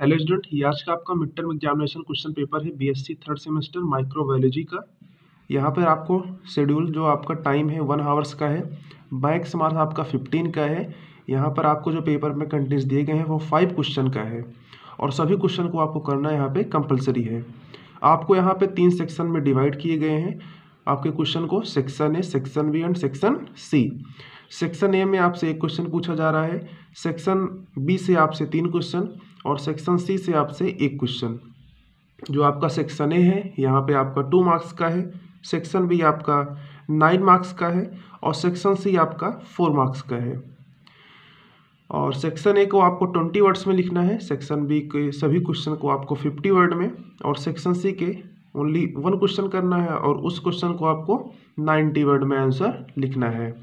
Hello student, ये आज का आपका mid term examination question paper है बीएससी थर्ड सेमेस्टर माइक्रोबायोलॉजी का। यहाँ पर आपको शेड्यूल जो आपका टाइम है वन आवर्स का है मैक्स मार्क्स आपका फिफ्टीन का है। यहाँ पर आपको जो पेपर में कंटेंट्स दिए गए हैं, वो फाइव क्वेश्चन का है। और सभी क्वेश्चन को आपको करना यहाँ पर कंपलसरी है। आपको यहाँ पर तीन सेक्शन में डिवाइड किए गए हैं। आपके क्वेश्चन को section A section B and section C section A में आपसे एक क्वेश्चन पूछा जा रहा है। सेक्शन बी से आपसे तीन क्वेश्चन और सेक्शन सी से आपसे एक क्वेश्चन। जो आपका सेक्शन ए है, यहाँ पे आपका टू मार्क्स का है। सेक्शन बी आपका नाइन मार्क्स का है और सेक्शन सी आपका फोर मार्क्स का है। और सेक्शन ए को आपको ट्वेंटी वर्ड्स में लिखना है। सेक्शन बी के सभी क्वेश्चन को आपको फिफ्टी वर्ड में और सेक्शन सी के ओनली वन क्वेश्चन करना है और उस क्वेश्चन को आपको नाइन्टी वर्ड में आंसर लिखना है।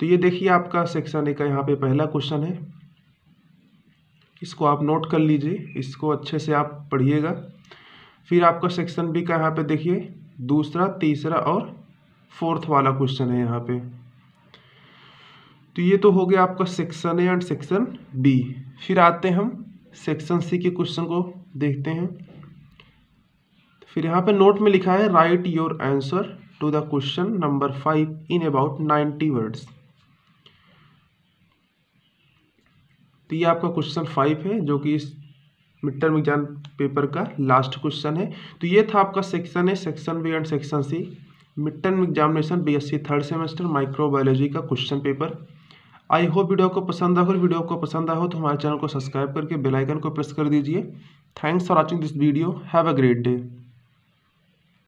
तो ये देखिए आपका सेक्शन ए का यहाँ पे पहला क्वेश्चन है। इसको आप नोट कर लीजिए, इसको अच्छे से आप पढ़िएगा। फिर आपका सेक्शन बी का यहाँ पे देखिए, दूसरा, तीसरा और फोर्थ वाला क्वेश्चन है यहाँ पे। तो ये तो हो गया आपका section A and section B फिर आते हैं हम सेक्शन सी के क्वेश्चन को देखते हैं। फिर यहाँ पे नोट में लिखा है write your answer to the question number five in about ninety words तो ये आपका क्वेश्चन फाइव है, जो कि इस मिड टर्म एग्ज़ाम पेपर का लास्ट क्वेश्चन है। तो ये था आपका सेक्शन है section B and section C mid term examination BSc third semester microbiology का question paper I hope video को पसंद आए वीडियो को पसंद आया हो तो हमारे चैनल को सब्सक्राइब करके बेल आइकन को प्रेस कर दीजिए। Thanks for watching this video have a great day